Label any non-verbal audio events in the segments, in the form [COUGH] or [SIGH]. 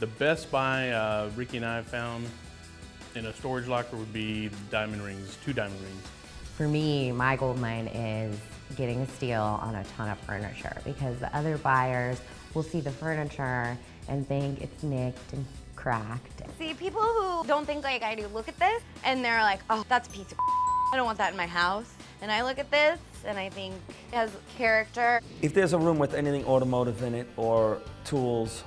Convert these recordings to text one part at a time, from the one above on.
The best buy uh, Ricky and I have found in a storage locker would be diamond rings, two diamond rings. For me, my gold mine is getting a steal on a ton of furniture because the other buyers will see the furniture and think it's nicked and cracked. See, people who don't think like I do look at this and they're like, oh, that's a piece of [LAUGHS] I don't want that in my house. And I look at this and I think it has character. If there's a room with anything automotive in it or tools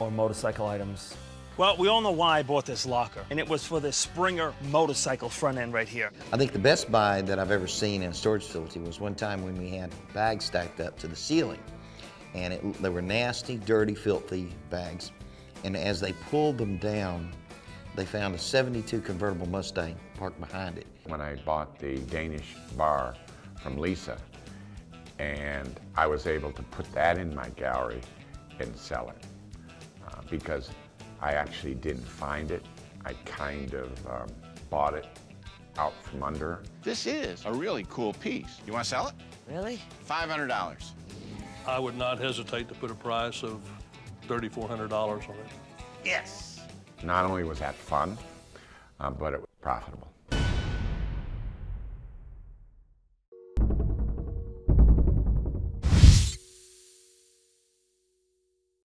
or motorcycle items, Well, we all know why I bought this locker, and it was for the Springer motorcycle front end right here. I think the best buy that I've ever seen in a storage facility was one time when we had bags stacked up to the ceiling. And it, they were nasty, dirty, filthy bags. And as they pulled them down, they found a 72 convertible Mustang parked behind it. when I bought the Danish bar from Lesa, and I was able to put that in my gallery and sell it uh, because I actually didn't find it. I kind of um, bought it out from under. This is a really cool piece. You want to sell it? Really? $500. I would not hesitate to put a price of $3,400 on it. Yes. Not only was that fun, uh, but it was profitable.